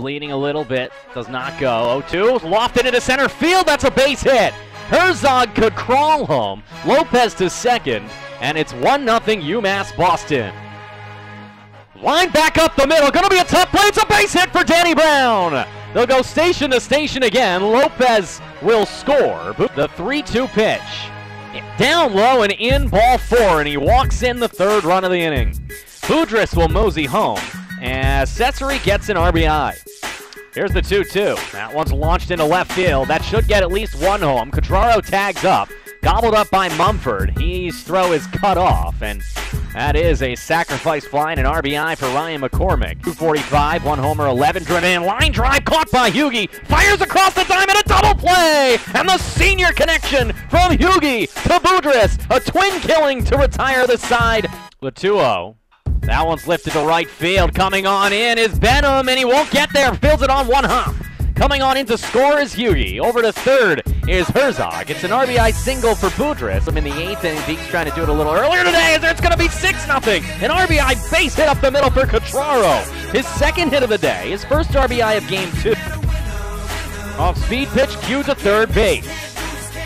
Leading a little bit, does not go. 0-2, lofted into center field, that's a base hit. Herzog could crawl home. Lopez to second, and it's 1-0 UMass Boston. Line back up the middle, gonna be a tough play, it's a base hit for Danny Brown. They'll go station to station again. Lopez will score. The 3-2 pitch. Down low and in ball four, and he walks in the third run of the inning. Boudris will mosey home, and Cesare gets an RBI. Here's the 2-2. That one's launched into left field. That should get at least one home. Cotraro tags up. Gobbled up by Mumford. His throw is cut off, and that is a sacrifice fly and an RBI for Ryan McCormick. 245, one homer, 11 driven in. Line drive caught by Hugie. Fires across the diamond, a double play! And the senior connection from Hugie to Boudris. A twin killing to retire the side. 2-0. That one's lifted to right field. Coming on in is Benham, and he won't get there. Fields it on one hop. Coming on in to score is Hugie. Over to third is Herzog. It's an RBI single for Boudris. I'm in the eighth inning. Deke's trying to do it a little earlier today. It's going to be 6 0. An RBI base hit up the middle for Cotraro. His second hit of the day. His first RBI of game two. Off speed pitch, cue to third base.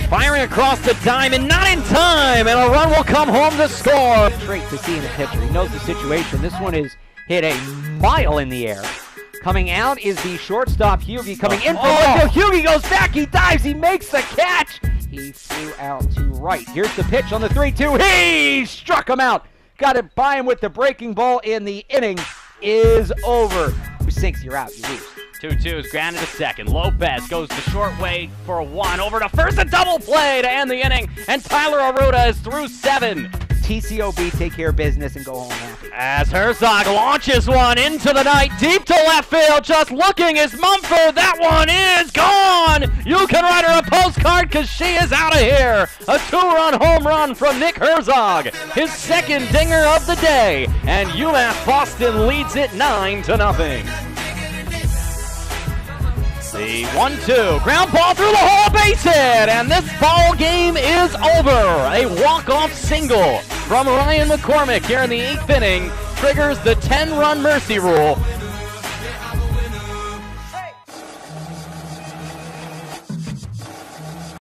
Firing across the diamond, not in time, and a run will come home to score. Trait to see in a pitcher. He knows the situation. This one is hit a mile in the air. Coming out is the shortstop Hugie. Coming in for Oh. one. Hugie goes back. He dives. He makes the catch. He flew out to right. Here's the pitch on the 3 2. He struck him out. Got it by him with the breaking ball in the inning. Is over. Who sinks? You're out. You lose. 2 2 is grounded to second. Lopez goes the short way for a one. Over to first, a double play to end the inning. And Tylor Arruda is through seven. TCOB, take care of business and go home happy. As Herzog launches one into the night, deep to left field, just looking is Mumford. That one is gone. You can write her a postcard because she is out of here. A two-run home run from Nick Herzog, his second dinger of the day, and UMass Boston leads it nine to nothing. The one-two ground ball through the hole, base hit, and this ball game is over. A walk-off single from Ryan McCormick here in the eighth inning triggers the 10-run mercy rule.